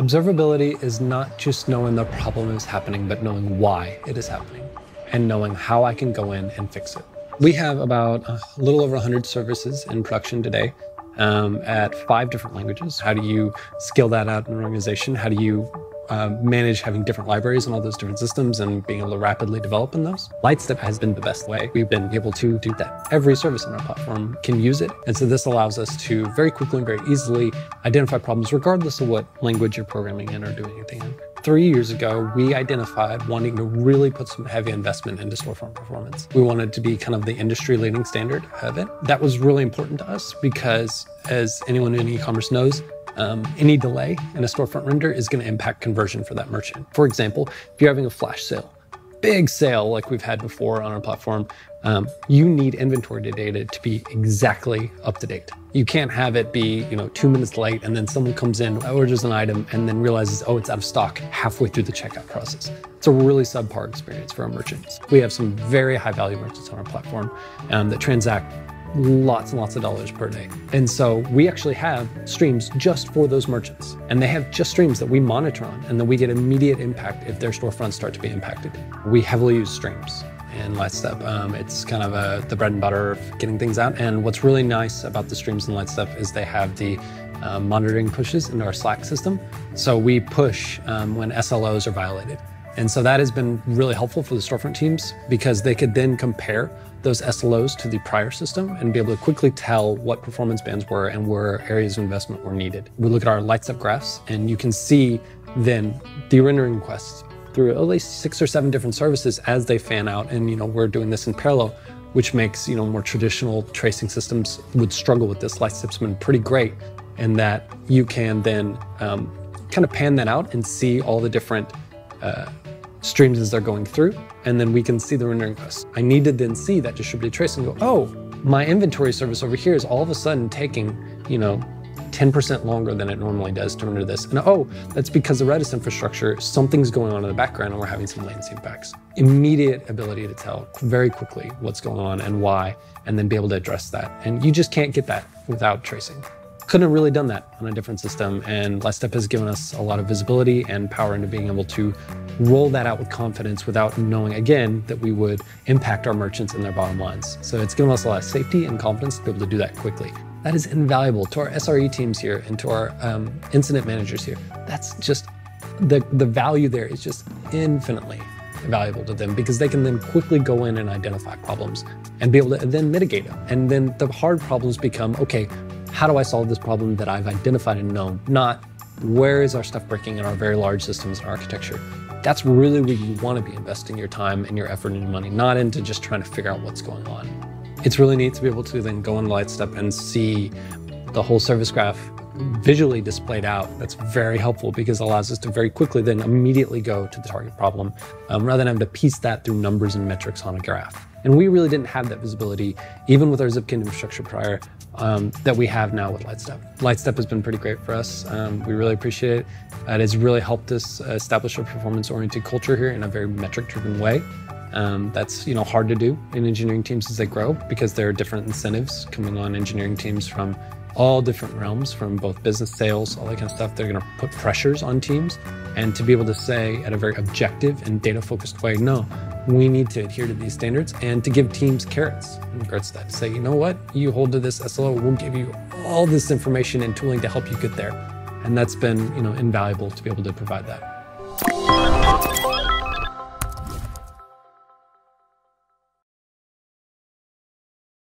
Observability is not just knowing the problem is happening, but knowing why it is happening and knowing how I can go in and fix it. We have about a little over 100 services in production today um, at five different languages. How do you scale that out in an organization? How do you uh, manage having different libraries and all those different systems and being able to rapidly develop in those. Lightstep has been the best way. We've been able to do that. Every service on our platform can use it. And so this allows us to very quickly and very easily identify problems regardless of what language you're programming in or doing anything in. Three years ago, we identified wanting to really put some heavy investment into storefront performance. We wanted to be kind of the industry leading standard of it. That was really important to us because, as anyone in e commerce knows, um, any delay in a storefront render is going to impact conversion for that merchant. For example, if you're having a flash sale, big sale like we've had before on our platform, um, you need inventory data to be exactly up to date. You can't have it be, you know, two minutes late and then someone comes in, orders an item, and then realizes, oh, it's out of stock halfway through the checkout process. It's a really subpar experience for our merchants. We have some very high value merchants on our platform um, that transact lots and lots of dollars per day. And so we actually have streams just for those merchants. And they have just streams that we monitor on and then we get immediate impact if their storefronts start to be impacted. We heavily use streams in Lightstep. Um, it's kind of a, the bread and butter of getting things out. And what's really nice about the streams in Lightstep is they have the uh, monitoring pushes into our Slack system. So we push um, when SLOs are violated. And so that has been really helpful for the storefront teams because they could then compare those SLOs to the prior system and be able to quickly tell what performance bands were and where areas of investment were needed. We look at our Lightstep graphs and you can see then the rendering requests through at least six or seven different services as they fan out. And, you know, we're doing this in parallel, which makes, you know, more traditional tracing systems would struggle with this. Lightstep's been pretty great in that you can then um, kind of pan that out and see all the different uh, streams as they're going through, and then we can see the rendering requests. I need to then see that distributed trace and go, oh, my inventory service over here is all of a sudden taking, you know, 10% longer than it normally does to render this. And oh, that's because the Redis infrastructure, something's going on in the background and we're having some latency impacts. Immediate ability to tell very quickly what's going on and why, and then be able to address that. And you just can't get that without tracing couldn't have really done that on a different system. And Lightstep has given us a lot of visibility and power into being able to roll that out with confidence without knowing, again, that we would impact our merchants and their bottom lines. So it's given us a lot of safety and confidence to be able to do that quickly. That is invaluable to our SRE teams here and to our um, incident managers here. That's just the, the value there is just infinitely valuable to them because they can then quickly go in and identify problems and be able to then mitigate them. And then the hard problems become okay, how do I solve this problem that I've identified and known, not where is our stuff breaking in our very large systems and architecture. That's really where you want to be investing your time and your effort and your money, not into just trying to figure out what's going on. It's really neat to be able to then go on Lightstep and see the whole service graph visually displayed out. That's very helpful because it allows us to very quickly then immediately go to the target problem um, rather than having to piece that through numbers and metrics on a graph. And we really didn't have that visibility, even with our Zipkin infrastructure prior, um, that we have now with Lightstep. Lightstep has been pretty great for us. Um, we really appreciate it. It has really helped us establish a performance-oriented culture here in a very metric-driven way. Um, that's you know hard to do in engineering teams as they grow because there are different incentives coming on engineering teams from all different realms, from both business, sales, all that kind of stuff. They're going to put pressures on teams, and to be able to say at a very objective and data-focused way, no, we need to adhere to these standards and to give teams carrots in regards to that. Say, you know what, you hold to this SLO, we'll give you all this information and tooling to help you get there. And that's been, you know, invaluable to be able to provide that.